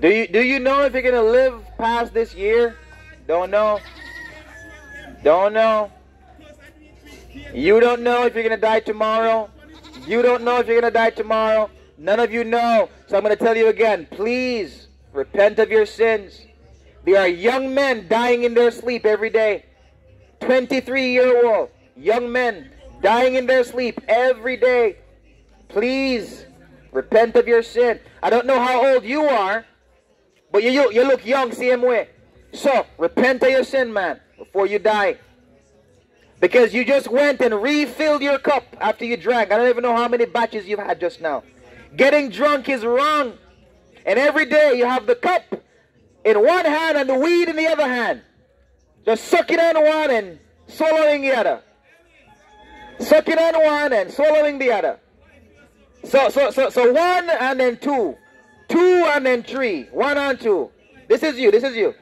Do you do you know if you're gonna live past this year? Don't know. Don't know. You don't know if you're gonna die tomorrow. You don't know if you're gonna die tomorrow. None of you know. So I'm gonna tell you again. Please repent of your sins. There are young men dying in their sleep every day. 23 year old young men dying in their sleep every day. Please repent of your sin. I don't know how old you are. But you, you, you look young same way. So, repent of your sin, man, before you die. Because you just went and refilled your cup after you drank. I don't even know how many batches you've had just now. Getting drunk is wrong. And every day you have the cup in one hand and the weed in the other hand. Just sucking on one and swallowing the other. Sucking on one and swallowing the other. So, so, so, so one and then two. Two and then three. One and two. This is you. This is you.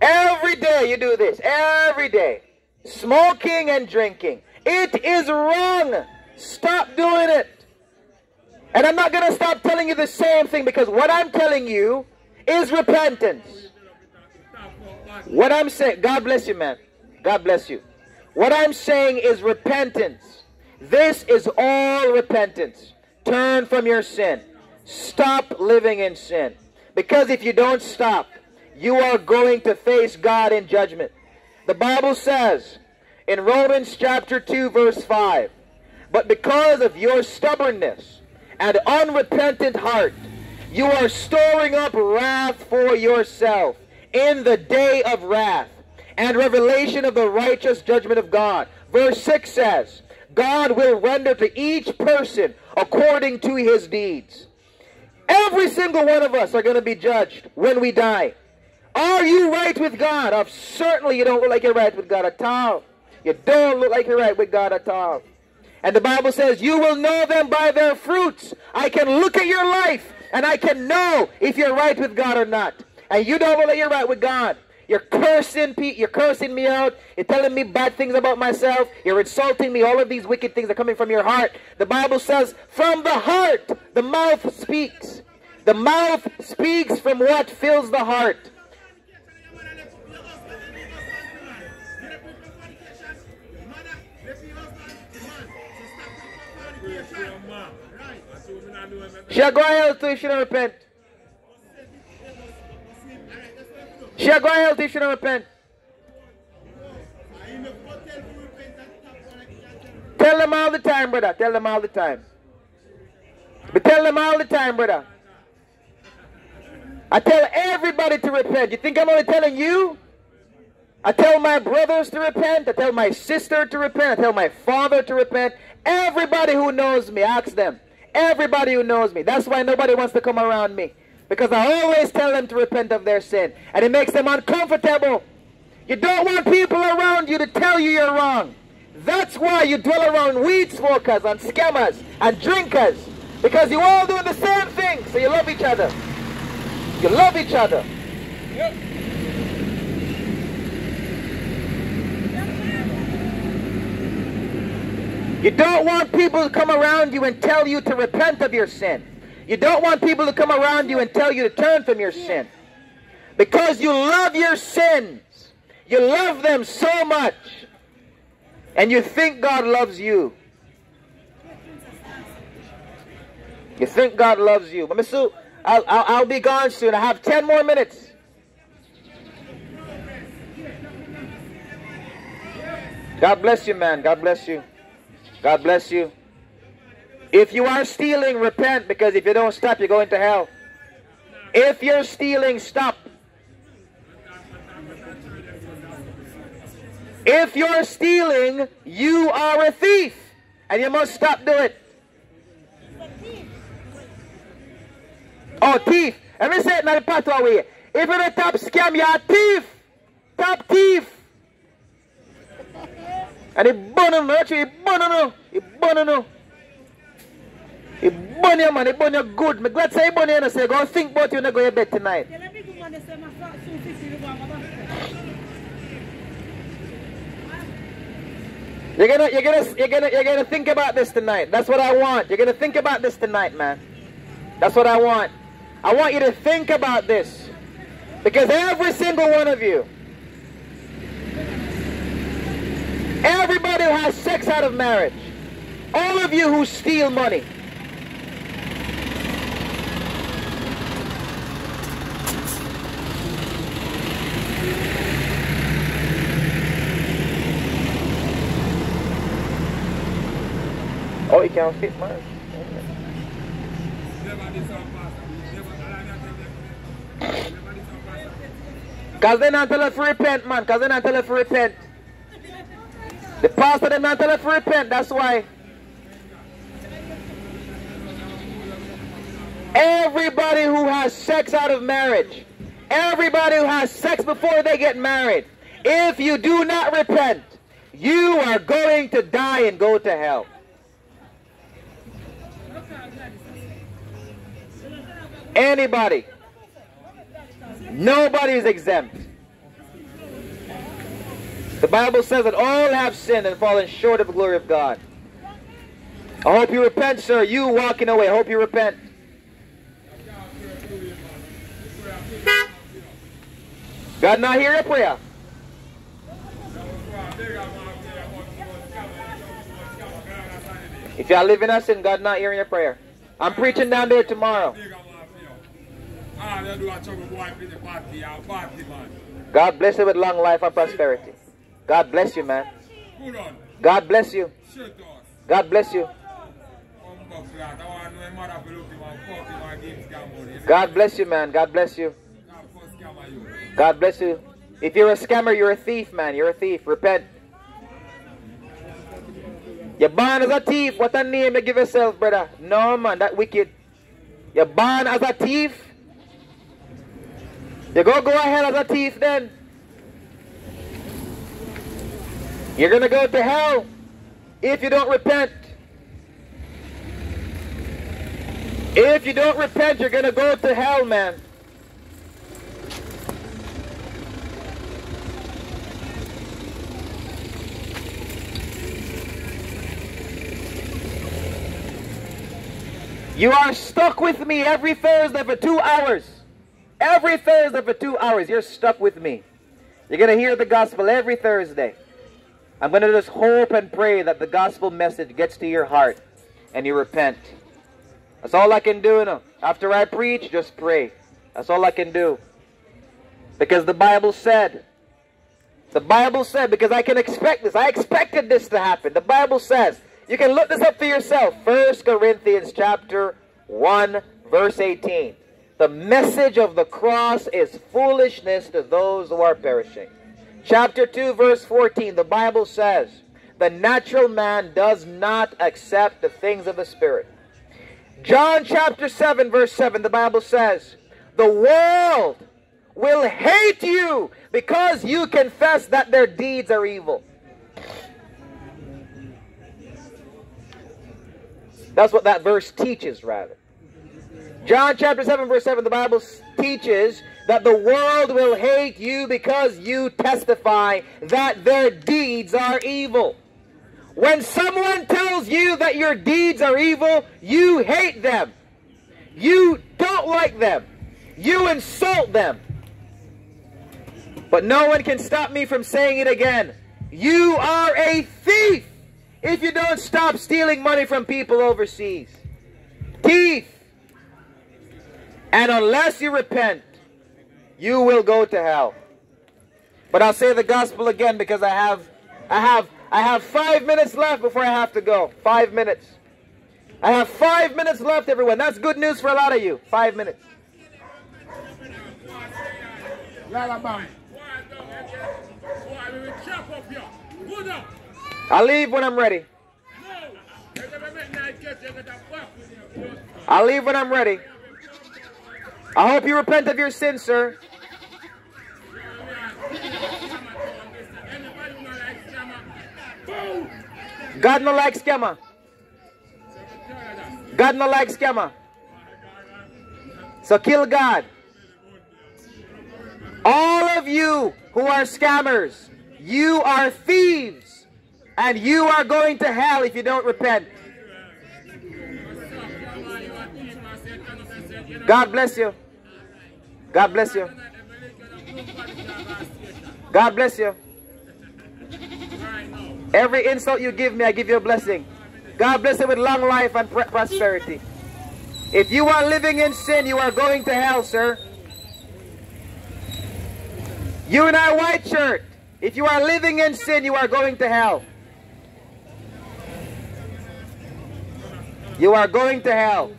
Every day you do this. Every day. Smoking and drinking. It is wrong. Stop doing it. And I'm not going to stop telling you the same thing because what I'm telling you is repentance. What I'm saying, God bless you, man. God bless you. What I'm saying is repentance. This is all repentance. Turn from your sin. Stop living in sin. Because if you don't stop, you are going to face God in judgment. The Bible says in Romans chapter 2 verse 5, But because of your stubbornness and unrepentant heart, you are storing up wrath for yourself in the day of wrath and revelation of the righteous judgment of God. Verse 6 says, God will render to each person according to his deeds. Every single one of us are going to be judged when we die. Are you right with God? Oh, certainly you don't look like you're right with God at all. You don't look like you're right with God at all. And the Bible says, you will know them by their fruits. I can look at your life and I can know if you're right with God or not. And you don't like you're right with God. You're cursing Pete, you're cursing me out. You're telling me bad things about myself. You're insulting me. All of these wicked things are coming from your heart. The Bible says, from the heart, the mouth speaks. The mouth speaks from what fills the heart. She'll go hell too if she don't repent. She'll go hell too if she don't repent. Tell them all the time, brother. Tell them all the time. But tell them all the time, brother. I tell everybody to repent. You think I'm only telling you? I tell my brothers to repent. I tell my sister to repent. I tell my father to repent. Everybody who knows me, ask them. Everybody who knows me. That's why nobody wants to come around me. Because I always tell them to repent of their sin. And it makes them uncomfortable. You don't want people around you to tell you you're wrong. That's why you dwell around weed smokers and scammers and drinkers. Because you all doing the same thing. So you love each other. You love each other. Yep. You don't want people to come around you and tell you to repent of your sin. You don't want people to come around you and tell you to turn from your sin. Because you love your sins. You love them so much. And you think God loves you. You think God loves you. But Mr. I'll, I'll, I'll be gone soon. I have 10 more minutes. God bless you, man. God bless you. God bless you. If you are stealing, repent because if you don't stop, you're going to hell. If you're stealing, stop. If you're stealing, you are a thief. And you must stop doing it. Oh, thief. Let me say it in the way. If you're a top scam, you're a thief. Top thief. And he burn him, actually, he burn him, he burn him. He burn you, man. He burn you good. Me glad say burn you and say, go think about you and go to bed tonight. You're gonna, you're gonna, you're gonna, you're gonna think about this tonight. That's what I want. You're gonna think about this tonight, man. That's what I want. I want you to think about this. Because every single one of you, everybody who has sex out of marriage, all of you who steal money, Oh, you can't fit mine. Cause they not tell us to repent, man. Cause they not tell us to repent. The pastor did not tell us to repent. That's why. Everybody who has sex out of marriage, everybody who has sex before they get married, if you do not repent, you are going to die and go to hell. Anybody. Nobody is exempt. The Bible says that all have sinned and fallen short of the glory of God. I hope you repent, sir. You walking away. I hope you repent. God not hear your prayer. If you are living in sin, God not hearing your prayer. I'm preaching down there tomorrow. God bless you with long life and prosperity. God bless you, man. God bless you. God bless you. God bless you, man. God bless you. God bless you. If you're a scammer, you're a thief, man. You're a thief. Repent. You're born as a thief. What a name you give yourself, brother. No, man. That wicked. You're born as a thief. You go go ahead as a thief then. You're going to go to hell if you don't repent. If you don't repent, you're going to go to hell, man. You are stuck with me every Thursday for two hours. Every Thursday for two hours, you're stuck with me. You're going to hear the gospel every Thursday. I'm going to just hope and pray that the gospel message gets to your heart and you repent. That's all I can do. After I preach, just pray. That's all I can do. Because the Bible said, the Bible said, because I can expect this. I expected this to happen. The Bible says, you can look this up for yourself. First Corinthians chapter 1, verse 18. The message of the cross is foolishness to those who are perishing. Chapter 2, verse 14, the Bible says, The natural man does not accept the things of the Spirit. John chapter 7, verse 7, the Bible says, The world will hate you because you confess that their deeds are evil. That's what that verse teaches, rather. John chapter 7 verse 7, the Bible teaches that the world will hate you because you testify that their deeds are evil. When someone tells you that your deeds are evil, you hate them. You don't like them. You insult them. But no one can stop me from saying it again. You are a thief if you don't stop stealing money from people overseas. Thief. And unless you repent, you will go to hell. But I'll say the gospel again because I have I have I have five minutes left before I have to go. Five minutes. I have five minutes left, everyone. That's good news for a lot of you. Five minutes. I'll leave when I'm ready. I'll leave when I'm ready. I hope you repent of your sins, sir. God no like scammer. God no like scammer. So kill God. All of you who are scammers, you are thieves. And you are going to hell if you don't repent. God bless you. God bless you. God bless you. Every insult you give me, I give you a blessing. God bless you with long life and prosperity. If you are living in sin, you are going to hell, sir. You and I, white shirt. If you are living in sin, you are going to hell. You are going to hell.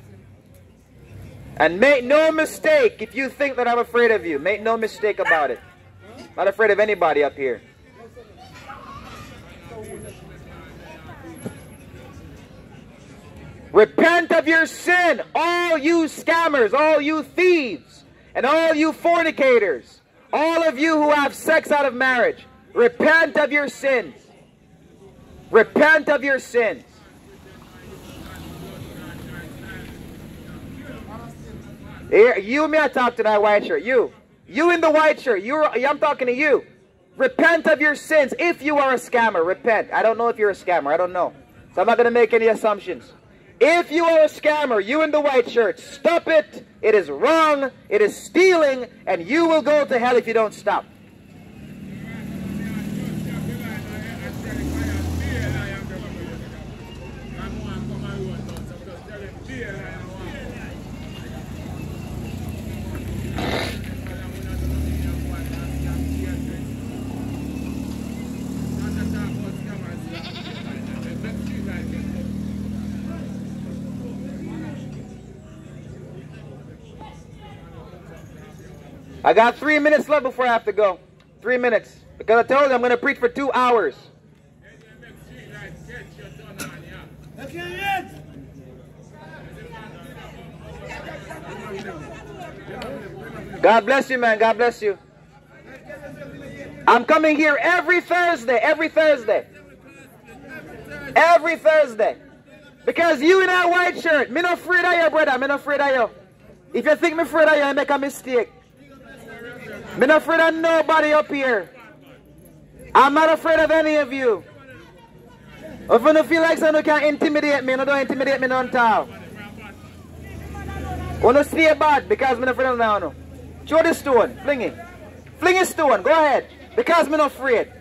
And make no mistake if you think that I'm afraid of you. Make no mistake about it. Not afraid of anybody up here. Repent of your sin, all you scammers, all you thieves, and all you fornicators, all of you who have sex out of marriage. Repent of your sins. Repent of your sins. You me I talk to that white shirt. You. You in the white shirt. You I'm talking to you. Repent of your sins. If you are a scammer, repent. I don't know if you're a scammer. I don't know. So I'm not going to make any assumptions. If you are a scammer, you in the white shirt, stop it. It is wrong. It is stealing. And you will go to hell if you don't stop. I got three minutes left before I have to go. Three minutes. Because I told you I'm going to preach for two hours. God bless you, man. God bless you. I'm coming here every Thursday. Every Thursday. Every Thursday. Because you in that white shirt, me no afraid of you, brother. Me not afraid of you. If you think me afraid of you, I make a mistake. I'm not afraid of nobody up here. I'm not afraid of any of you. If you feel like someone can intimidate me, no don't intimidate me none time. Wanna stay bad because I'm not afraid of now. No. Throw the stone, fling it. Fling a stone, go ahead. Because I'm not afraid.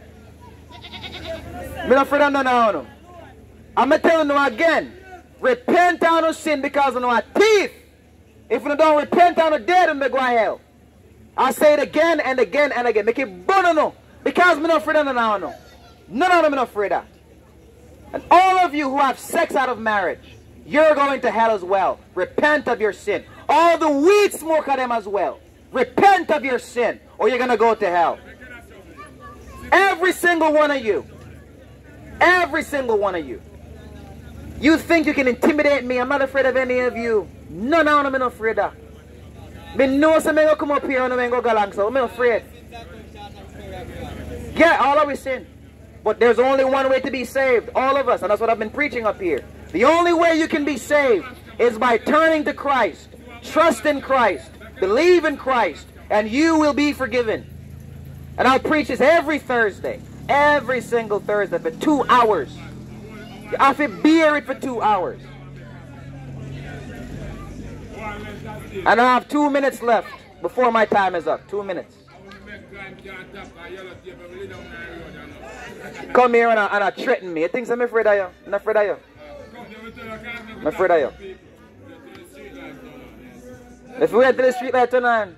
I'm not afraid of no now. I'm telling you again. Repent on no sin because of no teeth. If you don't repent on the dead, then they go to hell. I say it again and again and again. Make it burn no. Because me not afraid of no no. None of them not afraid of. And all of you who have sex out of marriage, you're going to hell as well. Repent of your sin. All the weed smoker them as well. Repent of your sin or you're going to go to hell. Every single one of you. Every single one of you. You think you can intimidate me. I'm not afraid of any of you. Of them I'm afraid of. Me know some me go come up here and me go along, so I'm afraid. Yeah, all of us sin. But there's only one way to be saved, all of us, and that's what I've been preaching up here. The only way you can be saved is by turning to Christ, trust in Christ, believe in Christ, and you will be forgiven. And I'll preach this every Thursday, every single Thursday for two hours. I have to bear it for two hours. And I have two minutes left before my time is up. Two minutes. Come here and, I, and I threaten me. You think I'm afraid of you? I'm afraid of you. I'm afraid of you. If we went to the street light on.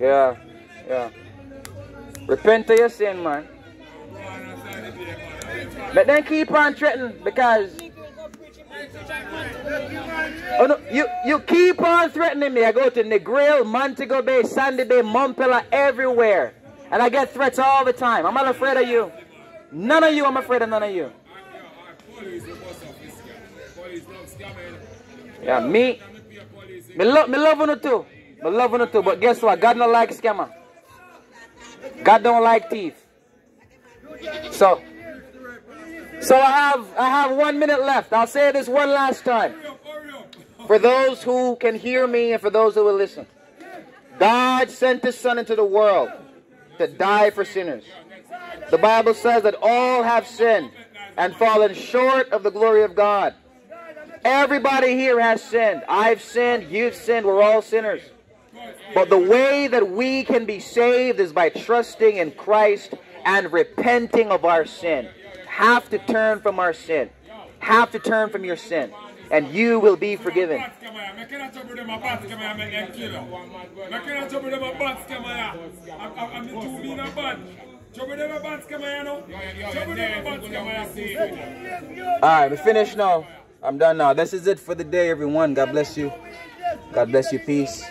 Yeah, yeah. Repent of your sin, man. But then keep on threatening because Oh, no, you, you keep on threatening me. I go to Negril, Montego Bay, Sandy Bay, Montpelier, everywhere. And I get threats all the time. I'm not afraid of you. None of you, I'm afraid of none of you. Yeah, me. Me, lo me love you too. Me love you too. But guess what? God don't like scammer. God don't like thief. So, so I have I have one minute left. I'll say this one last time. For those who can hear me and for those who will listen. God sent his son into the world to die for sinners. The Bible says that all have sinned and fallen short of the glory of God. Everybody here has sinned. I've sinned, you've sinned, we're all sinners. But the way that we can be saved is by trusting in Christ and repenting of our sin. Have to turn from our sin. Have to turn from your sin. And you will be forgiven. Alright, we finished now. I'm done now. This is it for the day, everyone. God bless you. God bless you. Peace.